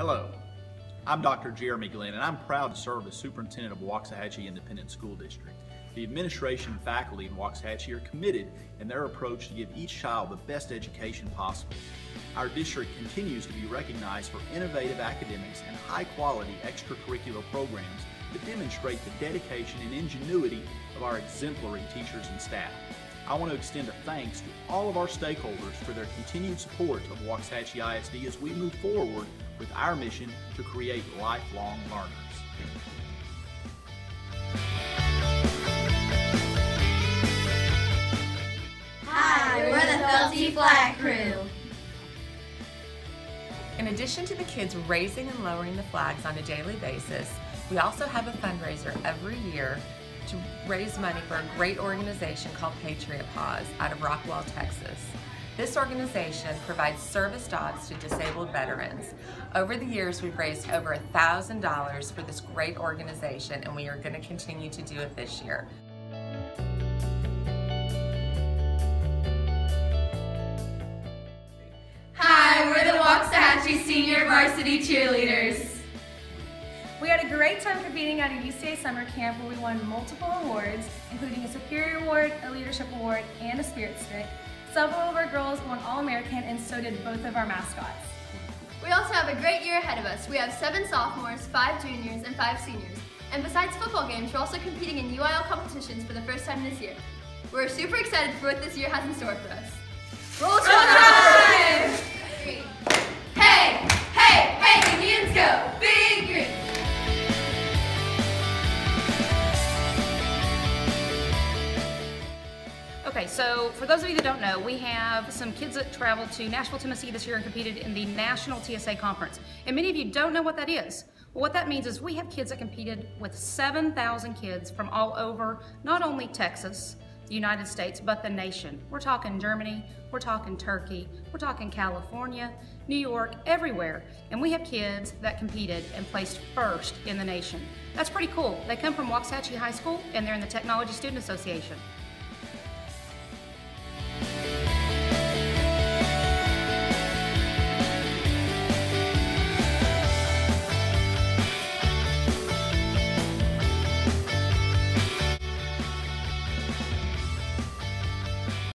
Hello, I'm Dr. Jeremy Glenn, and I'm proud to serve as superintendent of Waxahachie Independent School District. The administration and faculty in Waxahachie are committed in their approach to give each child the best education possible. Our district continues to be recognized for innovative academics and high quality extracurricular programs that demonstrate the dedication and ingenuity of our exemplary teachers and staff. I want to extend a thanks to all of our stakeholders for their continued support of Waxahachie ISD as we move forward with our mission to create lifelong learners. Hi, we're the Felty Flag Crew. In addition to the kids raising and lowering the flags on a daily basis, we also have a fundraiser every year to raise money for a great organization called Patriot Paws out of Rockwall, Texas. This organization provides service dogs to disabled veterans. Over the years, we've raised over $1,000 for this great organization, and we are going to continue to do it this year. Hi, we're the Waxahachie Senior Varsity Cheerleaders. Great time competing at a UCA summer camp where we won multiple awards, including a Superior Award, a Leadership Award, and a Spirit Stick. Several of our girls won All-American and so did both of our mascots. We also have a great year ahead of us. We have seven sophomores, five juniors, and five seniors. And besides football games, we're also competing in UIL competitions for the first time this year. We're super excited for what this year has in store for us. Roll Tide! So for those of you that don't know, we have some kids that traveled to Nashville, Tennessee this year and competed in the National TSA Conference. And many of you don't know what that is. Well, what that means is we have kids that competed with 7,000 kids from all over, not only Texas, the United States, but the nation. We're talking Germany, we're talking Turkey, we're talking California, New York, everywhere. And we have kids that competed and placed first in the nation. That's pretty cool. They come from Waxahachie High School and they're in the Technology Student Association.